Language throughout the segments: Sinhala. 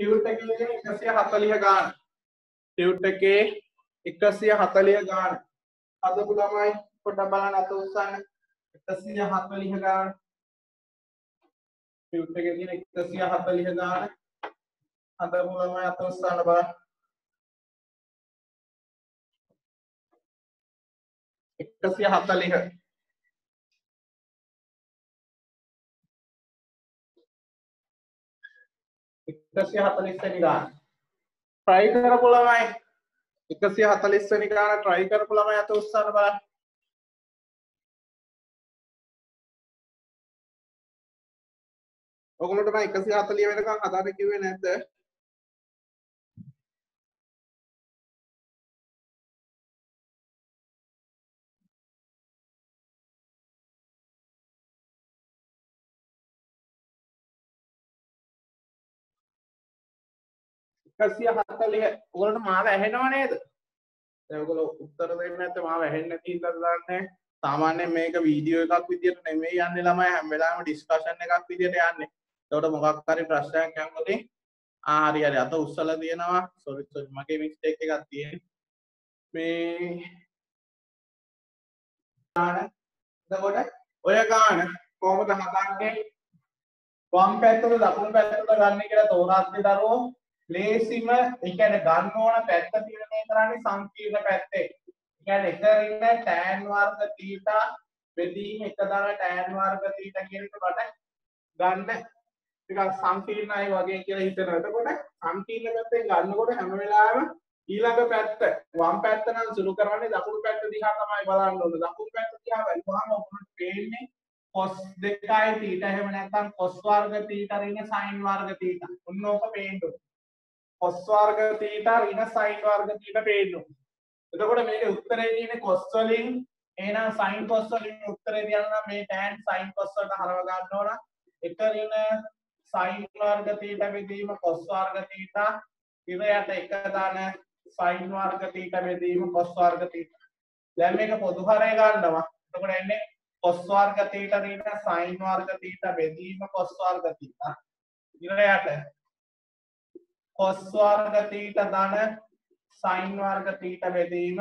ටියුට් එකේ තියෙන 140 ගාන. ටියුට් එකේ 140 ගාන. හදපු ළමයි පොඩ්ඩක් බලන්න අත උස්සන්න. 140 ගාන. ටියුට් එකේ තියෙන 140 ගාන. හදපු ළමයි අත උස්සන්න බලන්න. 140 එකසිය හතලිස්වැනි ගාන. ට්‍රයි කරපු ළමයි. එකසිය හතලිස්වැනි ගාන ට්‍රයි කරපු ළමයි අත උස්සන්න බලන්න. ඔගොල්ලන්ට මම 140 වෙනකන් හදාන්න කිව්වේ නැද්ද? එකසිය හත්තලිය ඔගලට මාව ඇහෙනව නේද? ඔගොල උත්තර දෙන්න ඇත මාව ඇහෙන්න තිීතර දන්න සාමාන්‍ය මේක වීඩියෝ එකක් විදිට නෙමේ යන්න ළමයි හැමවෙලාම ඩිස්කශන් එකක් විදිට යන්න. තොට මොකක්කරි ප්‍රශ්නයක් යම්කති ආරි අරි අත උත්සල තියෙනවා. සොරි මගේ මිස්ටේක් එකක් තියෙන මේ ගාන. ඔය ගාන කොහොමද හදන්නේ? වම් පැත්තට දකුණු පැත්තට ගන්න කියලා තෝරාගන්න දරුවෝ ලේසිම ඒ කියන්නේ ගන්න ඕන පැත්ත තීරණය කරන්නේ සංකීර්ණ පැත්තේ. ඒ කියන්නේ එක ඉන්න tan වර්ග θ බෙදීම එක දාලා tan වර්ග θ කියන එක මට ගන්න ටිකක් සංකීර්ණයි වගේ කියලා හිතනවා. එතකොට සංකීර්ණ පැත්තෙන් ගන්නකොට හැම වෙලාවෙම ඊළඟ පැත්ත වම් පැත්ත නම් සුළු කරන්නේ දකුණු පැත්ත දිහා තමයි බලන්න ඕනේ. දකුණු පැත්ත දිහා බලුවාම ඔබට පේන්නේ cos දෙකයි θ එහෙම නැත්නම් cos වර්ග θ ඍණ sin වර්ග θ. ඔන්න ඕක පේන්න ඕනේ. කොස් වර්ග තීටා ඍණ සයින් වර්ග තීටා පේනවා. එතකොට මේකේ උත්තරේ තියෙන්නේ කොස් වලින් එහෙනම් සයින් කොස් වලින් උත්තරේ තියන්න නම් මේ ටෑන් සයින් කොස් වලට හරව ගන්න ඕන. එක ඍණ සයින් වර්ග තීටා බෙදීම කොස් වර්ග තීටා ඉරයට එක දාන සයින් වර්ග තීටා බෙදීම කොස් වර්ග තීටා. දැන් මේක පොදු හරය ගන්නවා. එතකොට එන්නේ කොස් වර්ග තීටා ඍණ සයින් වර්ග තීටා බෙදීම කොස් වර්ග තීටා. ඉරයට කොස් වර්ග තීට ධන සයින් වර්ග තීට බෙදීම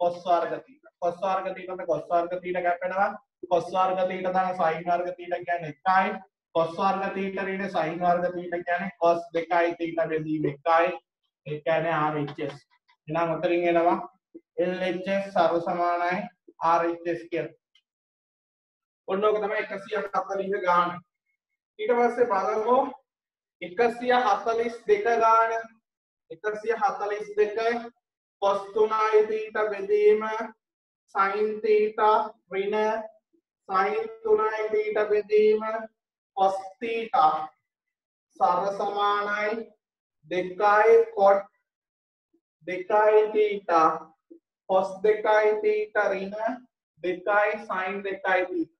කොස් වර්ග තීට. කොස් වර්ග තීටට කොස් වර්ග තීට ගැප් වෙනවා කොස් වර්ග තීට ධන සයින් වර්ග තීට කියන්නේ 1යි කොස් වර්ග තීට ඍණ සයින් වර්ග තීට කියන්නේ cos 2යි තීට බෙදීම 1යි ඒ කියන්නේ RHS එහෙනම් උතරින් එනවා. LHS සර්ව සමානයි RHS කියලා. ඔන්න ඕක තමයි 140 ගාන. ඊට පස්සේ බලමු. එකසිය හතලිස් දෙක ගාන එකසිය හතලිස් දෙක පොස්තුනායි තීට බෙදීම සයින්තීට රින සයින්තුනයි තීට බෙදීම පොස්තීට සර සමානයි දෙකයි කොට් දෙකයි තීට පොස් දෙකයි තීට රින දෙකයි සයින් දෙකයි තීට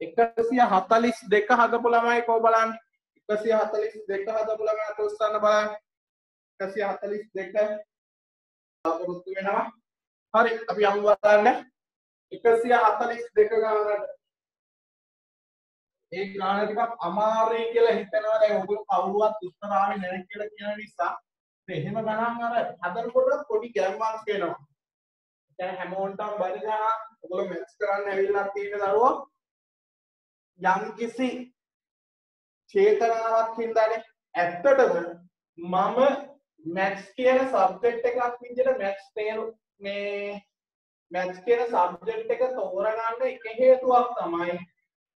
එකසිය හතලිස් දෙක හදපු ළමයි කෝ බලන්න. එකසිය හතලිස් දෙක හදපු ළමයි අත උස්සන්න බලන්න. එකසිය හතලිස් දෙක බලාපොරොත්තු වෙනවා. හරි අපි යමු බලන්න. එකසිය හතලිස් දෙක ගානට. ඒ ගාන ටිකක් අමාරුයි කියලා හිතනවා දැන් ඔයගොල්ලෝ කවුරුවත් උත්තර ආවේ නැහැ කියලා කියන නිසා. එහෙම ගණන් අර හදනකොට පොඩි ගැම්මක් වෙනවා. දැන් හැමෝටම බරි ගණන්. ඔයගොල්ලෝ මැච් කරන්න ඇවිල්ලා තියෙන දරුවෝ යම් කිසි චේතනාවක් හින්දානේ ඇත්තටම මම මැක්ස් කියන සබ්ජෙක්ට් එකක් විදිහට මැක්ස් තේරු මේ මැක්ස් කියන සබ්ජෙක්ට් එක තෝරගන්න එක හේතුවක් තමයි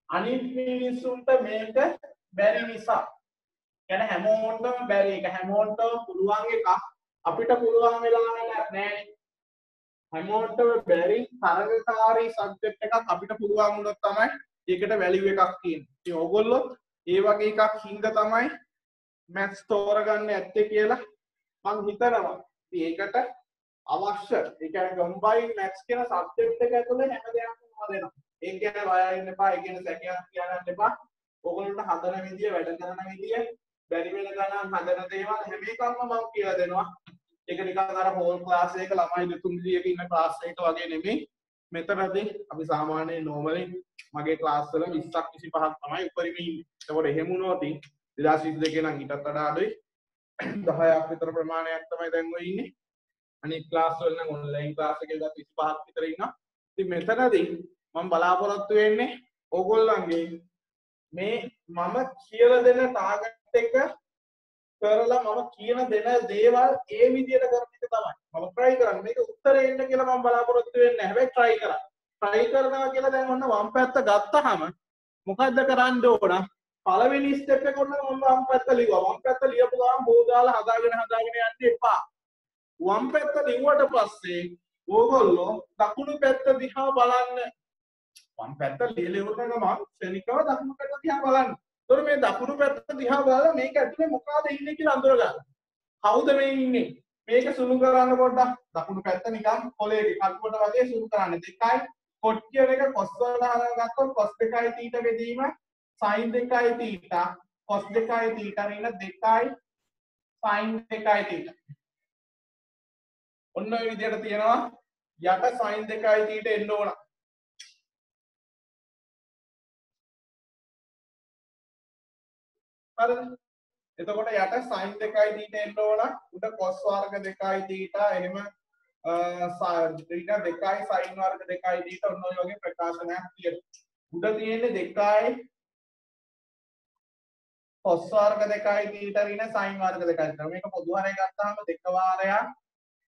අනිත් මිනිස්සුන්ට මේක බැරි නිසා. ගැන හැමෝන්ටම බැරි එක. හැමෝන්ටම පුළුවන් එකක් අපිට පුළුවන් වෙලානට නෑ හැමෝන්ටම බැරි තරගකාරී සබ්ජෙක්ට් එකක් අපිට පුළුවන් වුණොත් තමයි ඒකට වැලියු එකක් තියෙන්නේ. ඉතින් ඕගොල්ලෝ ඒ වගේ එකක් හින්දා තමයි මැත්ස් තෝරගන්න ඇත්තේ කියලා මං හිතනවා. ඒකට අවශ්‍ය ඒ කියන්නේ කම්බයින් මැත්ස් කියන සබ්ජෙක්ට් එක ඇතුලේ හැම දෙයක්ම හදනවා. ඒ කියන්නේ බය වෙන්න එපා. ඒ කියන්නේ සැකයක් කියන්න එපා. ඕගොල්ලන්ට හදන විදිය වැඩ කරන විදිය බැරි වෙන ගණන් හදන දේවල් හැම එකක්ම මම කියලා දෙනවා. ඒක නිකන් අර හෝල් ක්ලාස් එක ළමයි දෙතුන් දෙනෙක් ඉන්න ක්ලාස් එක වගේ නෙමෙයි. මෙතනදී අපි සාමාන්‍යයෙන් නෝමලි මගේ ක්ලාස් වල 20ක් 25ක් තමයි උපරිම ඉන්නේ. ඒකට එහෙම වුණොත් 2022 නම් ඊටත් වඩා අඩුයි. 10ක් විතර ප්‍රමාණයක් තමයි දැන් ඔය ඉන්නේ. අනිත් ක්ලාස් වල නම් ඔන්ලයින් ක්ලාස් එකේ ගත් 25ක් විතර ඉන්නවා. ඉතින් මෙතනදී මම බලාපොරොත්තු වෙන්නේ ඕගොල්ලන්ගේ මේ මම කියලා දෙන ටාගට් එක කරලා මම කියන දෙන දේවල් ඒ විදිහට කරන එක තමයි. මම try කරන්නේ. මේක උත්තරේ එන්න කියලා මම බලාපොරොත්තු වෙන්නේ නැහැ. හැබැයි try කරා. try කරනවා කියලා දැන් ඔන්න වම් පැත්ත ගත්තාම මොකද්ද කරන්න ඕන? පළවෙනි ස්ටෙප් එක ඔන්න මම වම් පැත්ත ලිව්වා. වම් පැත්ත ලියපු ගමන් බෝදාලා හදාගෙන හදාගෙන යන්න එපා. වම් පැත්ත ලිව්වට පස්සේ ඕගොල්ලෝ දකුණු පැත්ත දිහා බලන්න. වම් පැත්ත ලියලා ඉවර ගමන් ක්ෂණිකව දකුණු පැත්ත දිහා බලන්න. ඒතර මේ දකුණු පැත්ත දිහා බලලා මේක ඇතුලේ මොකಾದ ඉන්නේ කියලා අඳුර ගන්න. කවුද මේ ඉන්නේ? මේක සුළු කරන්න පොඩ්ඩක් දකුණු පැත්ත නිකන් කොලේ කටුවට වගේ සුළු කරන්න. දෙකයි කොට් කියන එක කොස් වලට හදාගත්තොත් කොස් දෙකයි තීට බෙදීම sin දෙකයි තීටා කොස් දෙකයි තීටා රින දෙකයි sin දෙකයි තීටා. ඔන්න ඔය විදිහට තියෙනවා යට sin දෙකයි තීට එන්න ඕන. හරිද? එතකොට යට sin දෙකයි තීට එන්න ඕන උඩ cos වර්ග දෙකයි තීටා එහෙම ඊට දෙකයි sin වර්ග දෙකයි තීටා ඔන්න ඔය වගේ ප්‍රකාශනයක් තියෙනවා. උඩ තියෙන්නේ දෙකයි cos වර්ග දෙකයි තීටා ඍණ sin වර්ග දෙකයි තීටා. මේක පොදු හරය ගත්තාම දෙක වාරයක්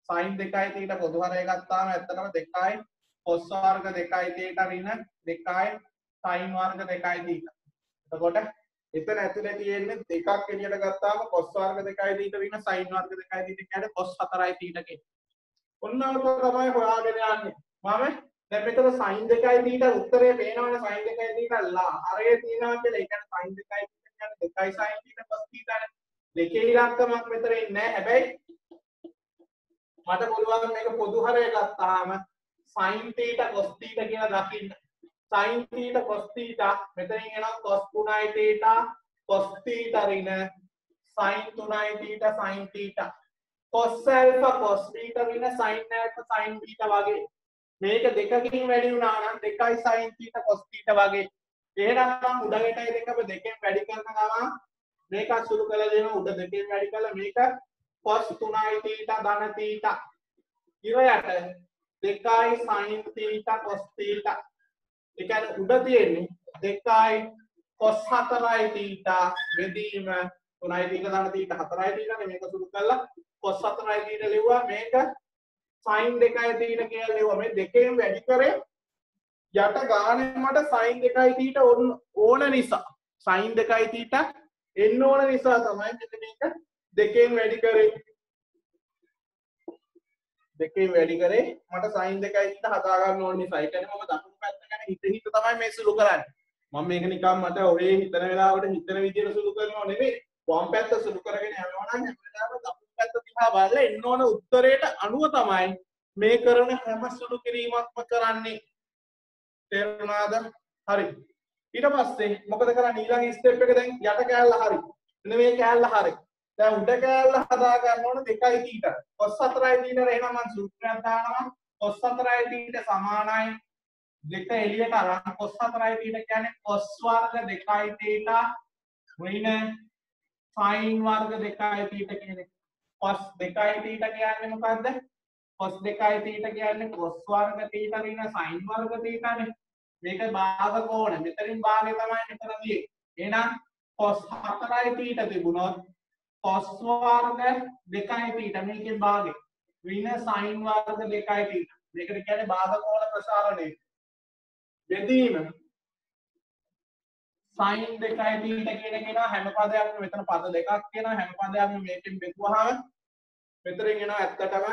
sin දෙකයි තීටා පොදු හරය ගත්තාම ඇත්තටම දෙකයි cos වර්ග දෙකයි තීටා ඍණ දෙකයි sin වර්ග දෙකයි තීටා. එතකොට එතන ඇතුලේ තියෙන්නේ දෙකක් එළියට ගත්තාම cos වර්ග දෙකයි තීට ඍණ sin වර්ග දෙකයි තීට කියන්නේ cos 4යි තීට කියන. ඔන්න ඔක තමයි හොයාගෙන යන්නේ. මම දැන් මෙතන sin දෙකයි තීට උත්තරේ පේනවනේ sin දෙකයි තීට ලා හරේ තියෙනවා කියලා. ඒ කියන්නේ sin දෙකයි තීට කියන්නේ දෙකයි sin තීට cos තීටනේ. දෙකේ ඉලක්කමක් මෙතන ඉන්නේ නැහැ. හැබැයි මට පුළුවන් මේක පොදු හරය ගත්තාම sin තීට cos තීට කියලා දකින්න. Sin theta cos theta මෙතනින් එනවා cos 3i theta cos theta ඍණ sin 3i theta sin theta. cos alpha cos theta ඍණ sin alpha sin theta වගේ. මේක දෙකකින් වැඩි වුණා නම් 2යි sin theta cos theta වගේ. එහෙනම් මම උඩගෙටයි දෙක අප දෙකෙන් වැඩි කරන ගමන් මේක සුළු කරලා දෙනවා උඩ දෙකෙන් වැඩි කරලා මේක cos 3i theta ධන theta. ඉවයට 2යි sin theta cos theta. ඒ කියන්නේ උඩ තියෙන්නේ දෙකයි cos 4යි තීටා බෙදීම 3යි තීටා දාන තීටා 4යි තීටානේ මේක සුළු කරලා cos 4යි තීටා ලිව්වා. මේක sin 2යි තීටා කියලා ලිව්වා. මේ දෙකෙන් වැඩි කරේ යට ගානේ මට sin 2යි තීටා ඕන නිසා. sin 2යි තීටා එන්න ඕන නිසා තමයි මෙන්න මේක දෙකෙන් වැඩි කරේ. දෙකෙන් වැඩි කරේ මට sin 2යි තීටා හදා ගන්න ඕන නිසා. ඒ කියන්නේ මම දකුණු පැත්ත හිත හිත තමයි මේ සුළු කරන්නේ. මම මේක නිකන් මට ඔය හිතන වෙලාවට හිතන විදියට සුළු කරනව නෙමෙයි. වම් පැත්ත සුළු කරගෙන යනවා නම් හැම වෙලාවෙම දකුණු පැත්ත දිහා බලලා එන්න ඕන උත්තරයට අනුව තමයි මේ කරන හැම සුළු කිරීමක්ම කරන්නේ. තේරුණාද? හරි. ඊට පස්සේ මොකද කරන්නේ? ඊළඟ ස්ටෙප් එක දැන් යට කෑල්ල හරි. එන්න මේ කෑල්ල හරි. දැන් උඩ කෑල්ල හදා ගන්න ඕන 2යි තීට cos 4යි තීට එහෙනම් මම සූත්‍රයක් දානවා. cos 4යි තීට සමානයි. දෙක එළියට අරන් cos 4යි තීට කියන්නේ cos වර්ග 2යි තීටා ඍණ sin වර්ග 2යි තීට කියන්නේ cos 2යි තීට කියන්නේ මොකද්ද? cos 2යි තීට කියන්නේ cos වර්ග තීට ඍණ sin වර්ග තීටනේ මේක භාග කෝණ මෙතනින් භාගය තමයි මෙතන තියෙන්නේ. එහෙනම් cos 4යි තීට තිබුණොත් cos වර්ග 2යි තීට මේකෙන් භාගය. ඍණ sin වර්ග 2යි තීට මේකට කියන්නේ භාග කෝණ ප්‍රසාරණය. බෙදීම. සයින් දෙකයි තීට කියන කෙනා හැම පදයක්ම මෙතන පද දෙකක් කියන හැම පදයක්ම මේකෙන් බෙදුවහම මෙතරින් එනවා ඇත්තටම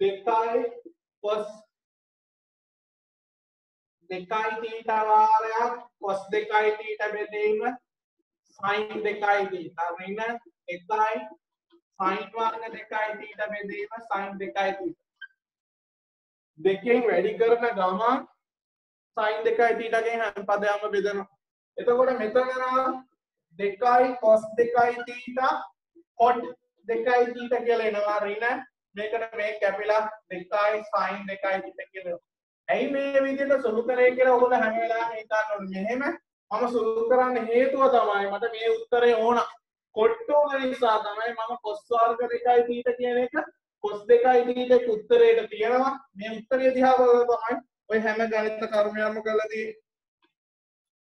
දෙකයි කොස් දෙකයි තීට වාරයක් කොස් දෙකයි තීට බෙදීම සයින් දෙකයි තීට ඍණ එකයි සයින් වර්ග දෙකයි තීට බෙදීම සයින් දෙකයි තීට දෙකෙන් වැඩි කරන ගමන් සයින් දෙකයි තීටගෙන් හැම පදයක්ම බෙදෙනවා. එතකොට මෙතන දෙකයි cos දෙකයි තීටා cot දෙකයි තීටා කියලා එනවා ඍණ මේකට මේ කැපිලා දෙකයි sin දෙකයි තීටා කියලා. ඇයි මේ විදිහට සුළු කරේ කියලා ඔයගොල්ලෝ හැම වෙලාවෙම හිතන්න ඕනේ. මෙහෙම මම සුළු කරන්න හේතුව තමයි මට මේ උත්තරේ ඕන කොට්ටෝම නිසා තමයි මම කොස් වර්ග දෙකයි තීට කියන එක කොස් දෙකයි තීට උත්තරේට තියෙනවා මේ උත්තරේ දිහා බලලා තමයි ඔය හැම ගණිත කර්මයක්ම කරලා තියෙන්නේ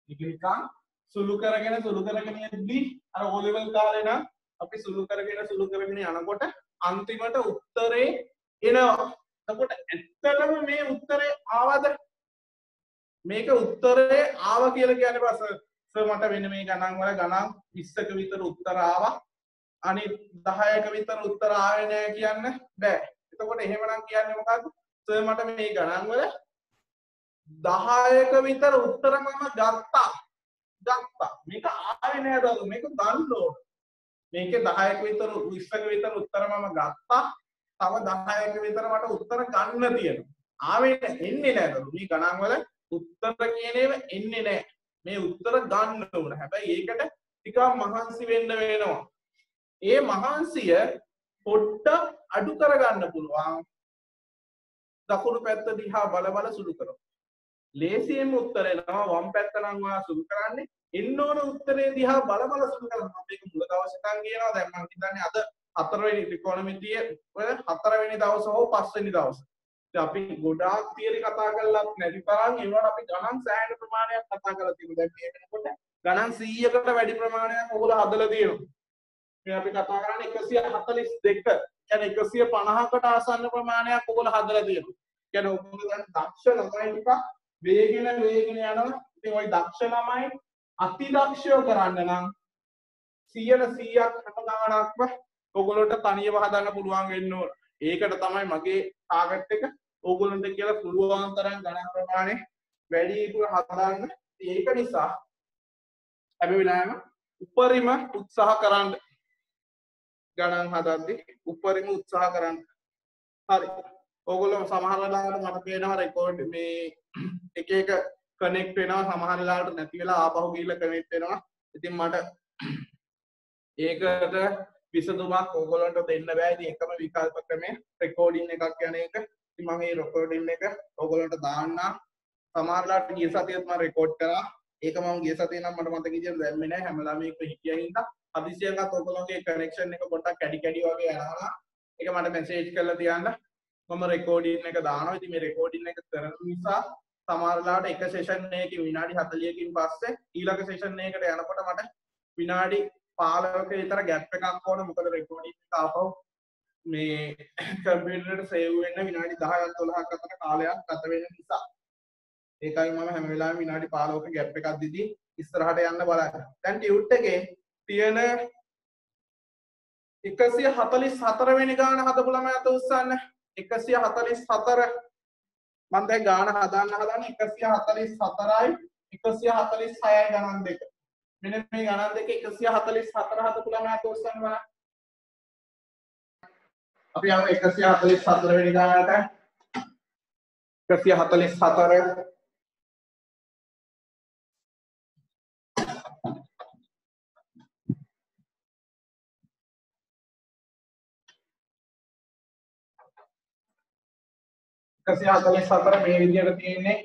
ඒක නිකන් සුළු කරගෙන සුළු කරගෙන යද්දී අර O level කාලේ නම් අපි සුළු කරගෙන සුළු කරගෙන යනකොට අන්තිමට උත්තරේ එනවා. එතකොට ඇත්තටම මේ උත්තරේ ආවද? මේක උත්තරේ ආව කියලා කියන්නේ බස. සර් මට වෙන මේ ගණන් වල ගණන් 20ක විතර උත්තර ආවා. අනිත් 10ක විතර උත්තර ආවේ නෑ කියන්න බෑ. එතකොට එහෙමනම් කියන්නේ මොකද්ද? සර් මට මේ ගණන් වල 10ක විතර උත්තර මම ගත්තා ගත්තා මේක ආවේ නෑ දරු මේක ගන්න ඕන මේකේ 10ක විතර 20ක විතර උත්තර මම ගත්තා තව 10ක විතර මට උත්තර ගන්න තියෙනවා ආවේ එන්නේ නෑ දරු මේ ගණන් වල උත්තර කියන ඒවා එන්නේ නැහැ. මේ උත්තර ගන්න ඕන. හැබැයි ඒකට ටිකක් මහන්සි වෙන්න වෙනවා. ඒ මහන්සිය පොඩ්ඩක් අඩු කරගන්න පුළුවන්. දකුණු පැත්ත දිහා බල බල සුළු කරමු. ලේසියෙන්ම උත්තර එනවා වම් පැත්ත නම් ඔයා සුළු කරන්නේ. එන්න ඕන උත්තරේ දිහා බල බල සුළු කරනවා. මේක මුල දවසේ ඉඳන් කියනවා. දැන් මම හිතන්නේ අද හතරවෙනි ත්‍රිකෝණමිතිය හතරවෙනි දවස හෝ පස්වෙනි දවසේ අපි ගොඩාක් තියරි කතා කරලත් නැති තරම් ඒවට අපි ගණන් සෑහෙන ප්‍රමාණයක් කතා කරලා තියෙනවා. දැන් මේ වෙනකොට ගණන් 100කට වැඩි ප්‍රමාණයක් ඔයගොල්ලෝ හදලා තියෙනවා. මේ අපි කතා කරන්නේ 142 කියන්නේ 150කට ආසන්න ප්‍රමාණයක් ඔයගොල්ලෝ හදලා තියෙනවා. කියන්නේ ඔයගොල්ලෝ දැන් දක්ෂ ළමයි ටික වේගෙන වේගෙන යනවා. ඉතින් ওই දක්ෂ ළමයි අති දක්ෂයෝ කරන්න නම් 100ට 100ක් හැම ගානක්ම ඔයගොල්ලන්ට තනියම හදන්න පුළුවන් වෙන්න ඕන. ඒකට තමයි මගේ ටාගට් එක ඕගොල්ලන්ට කියලා පුළුවන් තරම් ගණන් ප්‍රමාණය වැඩිපුර හදන්න ඒක නිසා හැම වෙලාවෙම උපරිම උත්සාහ කරන්න ගණන් හදද්දි උපරිම උත්සාහ කරන්න හරි ඕගොල්ලෝ සමහර වෙලාවට මට පේනවා රෙකෝඩ් මේ එක එක කනෙක්ට් වෙනවා සමහර වෙලාවට නැති වෙලා ආපහු ගිහිල්ලා කනෙක්ට් වෙනවා. ඉතින් මට ඒකට විසඳුමක් ඕගොල්ලන්ට දෙන්න බෑ. ඉතින් එකම විකල්ප ක්‍රමය රෙකෝඩින් එකක් යන එක. ඉතින් මම මේ රෙකෝඩින් එක ඕගොල්ලන්ට දාන්න. සමහරලාට ගිය සතියේත් මම රෙකෝඩ් කරා. ඒක මම ගිය සතියේ නම් මට මතක විදියට දැම්මේ නැහැ හැම ළමයෙක් හිටියා හින්දා. හදිසියෙන්වත් ඕගොල්ලෝගේ කනෙක්ෂන් එක පොඩ්ඩක් කැඩි කැඩි වගේ යනවා. ඒක මට මැසේජ් කරලා තියන්න. මම රෙකෝඩින් එක දානවා ඉතින් මේ රෙකෝඩින් එක කරන නිසා සමහරලාට එක සෙෂන් එකකින් විනාඩි 40කින් පස්සේ ඊළඟ සෙෂන් එකකට යනකොට මට විනාඩි 15ක විතර ගැප් එකක් ඕන මොකද රෙකෝඩින් එක ආපහු මේ කම්පියුටරට සේව් වෙන්න විනාඩි 10ක් 12ක් අතර කාලයක් ගත වෙන නිසා ඒකයි මම හැම වෙලාවෙම විනාඩි 15ක ගැප් එකක් දීදී ඉස්සරහට යන්න බලන්නේ. දැන් ටියුට් එකේ තියෙන 144 වෙනි ගාන හදපු ළමයි අත උස්සන්න. 144 මම දැන් ගාන හදාන්න හදන්නේ 144යි 146යි ගණන් දෙක. මෙන්න මේ ගණන් දෙක 144 හදපු ළමයි අත උස්සන්න බලන්න. අපි යමු 144 වෙනි ගානට 144 එකසිය හතලිස් හතර මේ විදිහට තියෙන්නේ.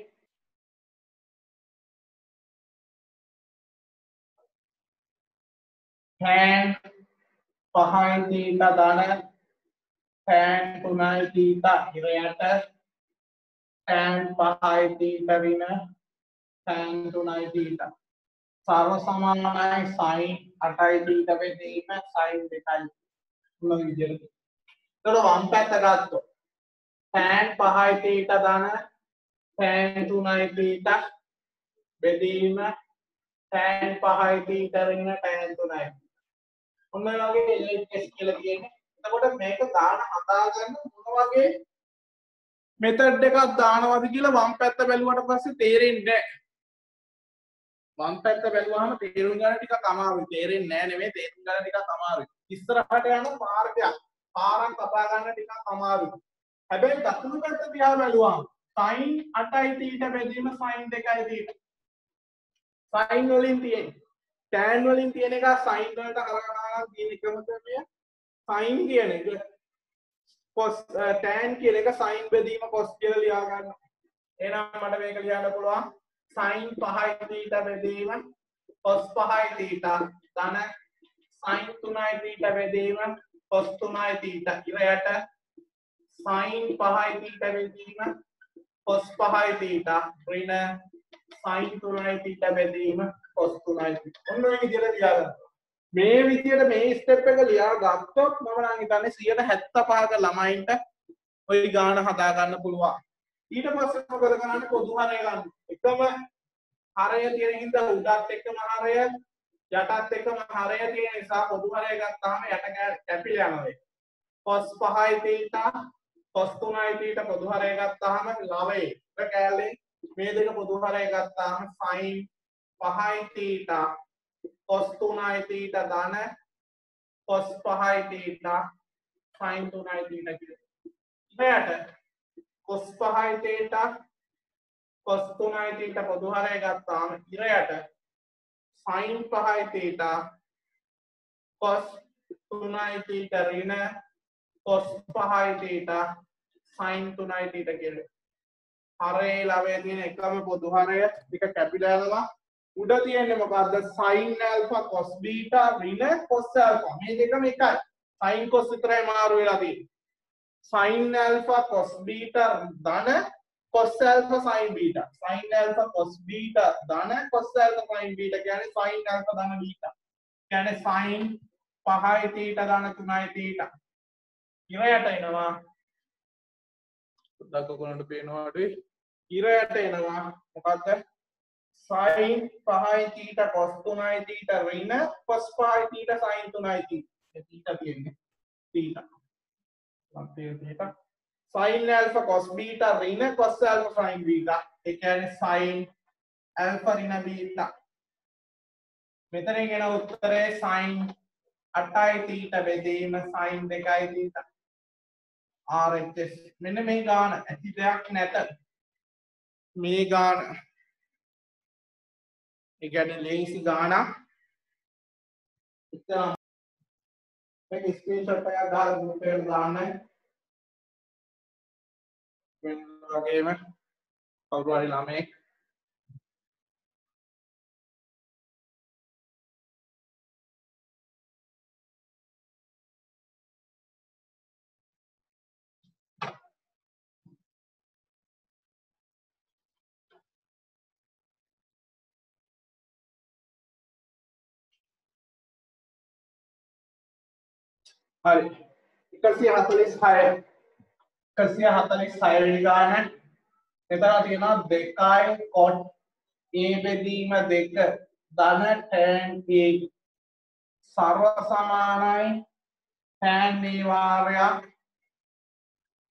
Tan පහයි තීටා ධන tan තුනයි තීටා ඉරයට tan පහයි තීටා ඍණ tan තුනයි තීටා. සර්ව සමානයි sin 8යි තීටා බෙදීම sin 2යි මොන විදිහටද එතකොට වම් පැත්ත ගත්තොත් tan පහයි තීට ධන tan තුනයි තීට බෙදීම tan පහයි තීට ඍණ tan තුනයි ඔන්න ඔය වගේ LHS කියලා කියන්නේ එතකොට මේක දාන හදාගන්න මොන වගේ මෙතඩ් එකක් දානවද කියලා වම් පැත්ත බැලුවට පස්සේ තේරෙන්නේ නැහැ වම් පැත්ත බැලුවාම තේරුම් ගන්න ටිකක් අමාරුයි තේරෙන්නේ නැහැ නෙමෙයි තේරුම් ගන්න ටිකක් අමාරුයි ඉස්සරහට යන මාර්ගයක් පාරක් කපා ගන්න ටිකක් අමාරුයි හැබැයි දකුණු පැත්ත දිහා බැලුවාම sin 8යි තීට බෙදීම sin 2යි තීට sin වලින් තියෙන tan වලින් තියෙන එක sin වලට කරගනවා තියෙන එකම ක්‍රමය sin කියන එක. cos tan කියන එක sin බෙදීම cos කියලා ලියා ගන්න. එහෙනම් මට මේක ලියන්න පුළුවන්. sin පහයි තීටා බෙදීම cos පහයි තීටා. ධන sin 3යි තීටා බෙදීම cos 3යි තීටා ඉරයට sin පහයි තීටා බෙදීම cos පහයි තීටා ඍණ sin 3යි තීටා බෙදීම cos 3යි තීටා ඔන්න ඔය විදිහට ලියාගන්න මේ විදිහට මේ ස්ටෙප් එක ලියා ගත්තොත් මම නම් හිතන්නේ 175ක ළමයින්ට ওই ගාන හදා ගන්න පුළුවන් ඊට පස්සේ මොකද කරන්නේ පොදු හරය ගන්න එකම හරය තියෙන හින්දා උඩත් එක්කම හරය යටත් එක්කම හරය තියෙන නිසා පොදු හරය ගත්තාම යට කැපිලා යනවා ඒක cos 5යි තීටා cos 3යි තීටා පොදු හරය ගත්තාම ලවයේ එක කැලේ මේ දෙක පොදු හරය ගත්තාම sin 5යි තීටා cos 3යි තීටා ධන cos 5යි තීටා sin 3යි තීටා කියලා. ඊට cos 5යි තීටා cos 3යි තීටා පොදු හරය ගත්තාම ඉරයට sin 5යි තීටා cos 3යි තීටා ඍණ cos 5යි තීටා sin 3යි තීටා කියලා. හරේ ළමයේ තියෙන එකම පොදු හරය ටික කැපිටල් යනවා. උඩ තියෙන්නේ මොකද්ද? sin alpha cos beta ඍණ cos alpha. මේ දෙකම එකයි. sin cos විතරයි මාරු වෙලා තියෙන්නේ. sin alpha cos beta ධන cos alpha sin beta sin alpha cos beta ධන cos alpha sin beta කියන්නේ sin alpha ධන beta කියන්නේ sin 5යි theta ධන 3යි theta ඉරයට එනවා පොඩ්ඩක් ඔයගොල්ලන්ට පේනවා අඩුයි ඉරයට එනවා. මොකද්ද? sin 5යි theta cos 3යි theta ඍණ cos 5යි theta sin 3යි theta. theta තියෙන්නේ theta. theta. sin alpha cos beta ඍණ cos alpha sin beta. ඒ කියන්නේ sin alpha ඍණ beta. මෙතනින් එන උත්තරේ sin 8යි theta බෙදීම sin 2යි theta. RHS මෙන්න මේ ගාන ඇති දෙයක් නැත. මේ ගාන ඒ කියන්නේ ලේසි ගානක්. ඉතින් මේක ස්ක්‍රීන්ෂොට් එකක් දාලා ගෲප් එකට දාන්නයි. වෙන වගේම කවුරු හරි ළමයෙක් හරි. 146 146 වෙනි ගාන එතන තියෙනවා දෙකයි cot a බෙදීම දෙක. ධන tan a. සර්ව සමානයි tan a වාරයක්.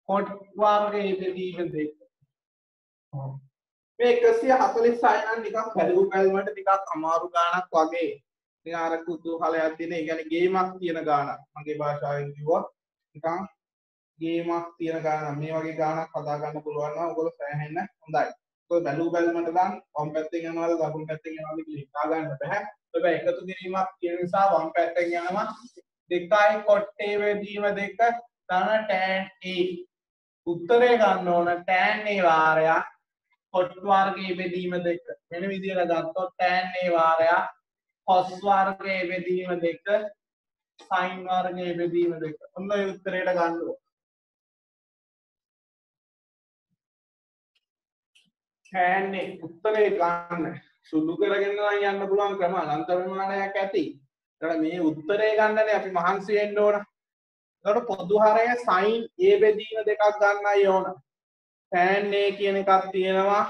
cot වර්ගයේ බෙදීම දෙක. මේ 146 නම් නිකන් බැලුව බැලමට ටිකක් අමාරු ගානක් වගේ. නිකන් අර කුතුහලයක් තියෙන, ඒ කියන්නේ ගේමක් තියෙන ගානක්. මගේ භාෂාවෙන් කිව්වොත් නිකන් ගේමක් තියෙන ගානක්. මේ වගේ ගානක් හදා ගන්න පුළුවන් නම් ඔයගොල්ලෝ සෑහෙන්න හොඳයි. ඔය බැලු බැලමට නම් වම් පැත්තෙන් යනවාද දකුණු පැත්තෙන් යනවාද කියලා හිතා ගන්න බෑ. හැබැයි එකතු කිරීමක් කියන නිසා වම් පැත්තෙන් යනවා දෙකයි කොට්ටේ වේදීම දෙක තන tan a උත්තරේ ගන්න ඕන tan a වාරයක් කොට් වර්ගයේ බෙදීම දෙක වෙන විදිහට ගත්තොත් tan a වාරයක් cos වර්ගයේ බෙදීම දෙක sin වර්ගයේ බෙදීම දෙක ඔන්න ඔය උත්තරේට ගන්න ඕන කෑන්නේ උත්තරේ ගන්න සුදු කරගෙන නම් යන්න පුළුවන් ක්‍රම අනන්ත ප්‍රමාණයක් ඇති. ඒකට මේ උත්තරේ ගන්නනේ අපි මහන්සි වෙන්න ඕන. ඒකට පොදු හරය sin a බෙදීම දෙකක් ගන්නයි ඕන. tan a කියන එකක් තියෙනවා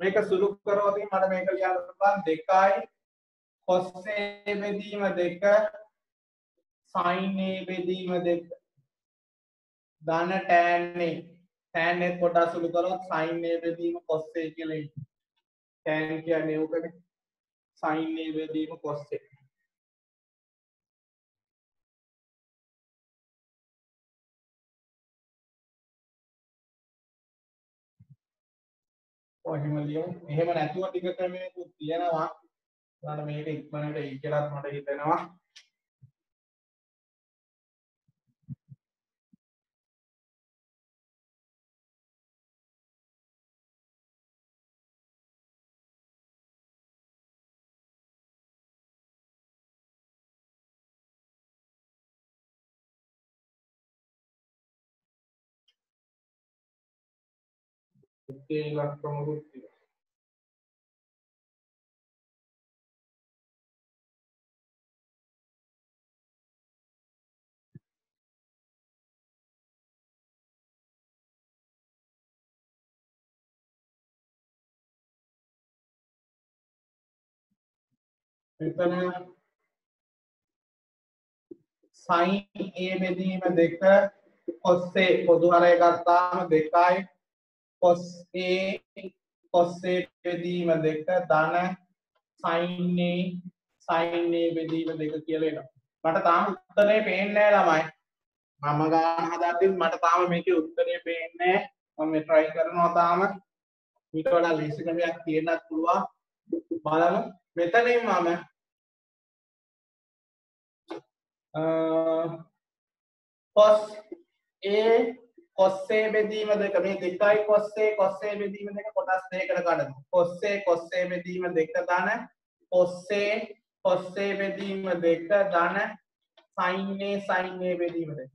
මේක සුළු කරොත් මට මේක ලියන්න පුළුවන්. 2යි cos a බෙදීම 2 sin a බෙදීම 2 ධන tan a tan a කොටස් සුළු කරොත් sin a බෙදීම cos a කියලා එන්නේ tan කියන්නේ උකනේ. sin a බෙදීම cos කොහොම ලියමු එහෙම නැතුව ටික ක්‍රමයකුත් තියෙනවා. ඔයාලා මේක ඉක්මනට එයි කියලාත් මට හිතෙනවා. ඒ ඉලක්කමකුත් තියෙනවා මෙතන sin a බෙදීම දෙක cos a පොදු හරය ගත්තාම දෙකයි cos a cos a බෙදීම දෙක ධන sin a sin a බෙදීම දෙක කියලා එනවා. මට තාම උත්තරේ පේන්නේ නැහැ ළමයි. මම ගන්න හදද්දි මට තාම මේකේ උත්තරේ පේන්නේ නැහැ. මම මේ try කරනවා තාම. ඊට වඩා ලේසි ක්‍රමයක් තියෙන්නත් පුළුවන්. බලමු. මෙතනින් මම cos a cos a බෙදීම දෙක. මේ දෙකයි cos a cos a බෙදීම දෙක කොටස් දෙකකට කඩමු cos a cos a බෙදීම දෙක ධන cos a cos a බෙදීම දෙක ධන sin a sin a බෙදීම දෙක.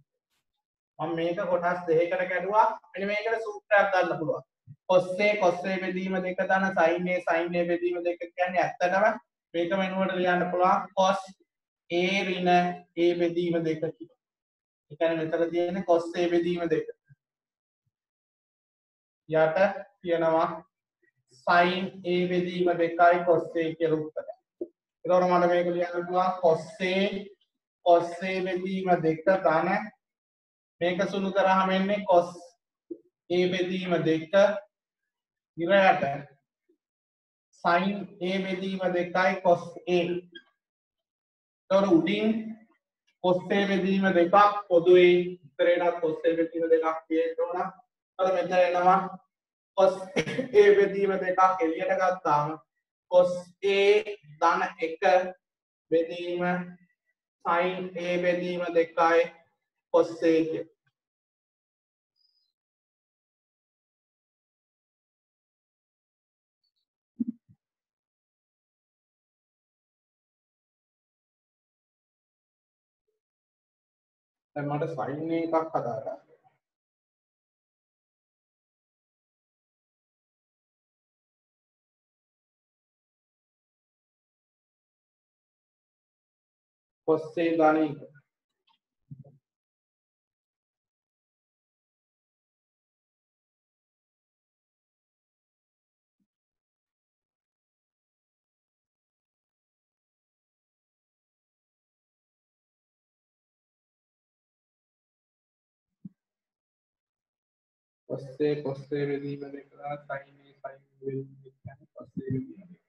මම මේක කොටස් දෙකකට කැඩුවා. මෙන්න මේකට සූත්‍රයක් ගන්න පුළුවන්. cos a cos a බෙදීම දෙක ධන sin a sin a බෙදීම දෙක කියන්නේ ඇත්තටම මේක වෙනුවට ලියන්න පුළුවන්. cos a ඍණ a බෙදීම දෙක කියලා. ඒ කියන්නේ මෙතන තියෙන්නේ cos a බෙදීම දෙක. යට තියෙනවා sin a බෙදීම දෙකයි cos a කියලා උත්තරය. එතකොට මට මේක ලියන්න පුළුවන් cos a cos a බෙදීම දෙක ධන මේක සුළු කරාම එන්නේ cos a බෙදීම දෙක ඉරයට sin a බෙදීම දෙකයි cos a එතකොට උඩින් cos a බෙදීම දෙකක් පොදුයි උත්තරේට cos a බෙදීම දෙකක් තියෙන්න ඕන. ඊට මෙතන එනවා cos a බෙදීම දෙකක් එළියට ගත්තාම cos a ධන 1 බෙදීම sin a බෙදීම දෙකයි cos a කිය. දැන් මට sin එකක් හදාගන්න. Cos a ධන 1 cos a cos a බෙදීම දෙක sin a sin බෙදීම දෙක කියන්නේ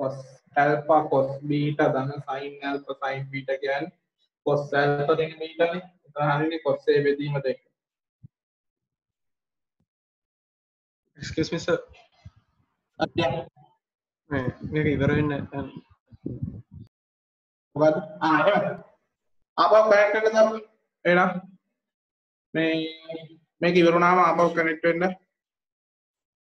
cos alpha cos beta ධන sin alpha sin beta කියන්නේ cos alpha දෙක beta නේ එතන හරිනේ cos a බෙදීම දෙක. Excuse me sir. මේක ඉවර වෙන්න දැන් එහෙමද ආපහු කනෙක්ට් වෙන්න දාමු එහෙනම් මේ මේක ඉවර වුණාම ආපහු කනෙක්ට් වෙන්න